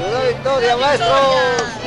¡Ciudad Victoria, maestros!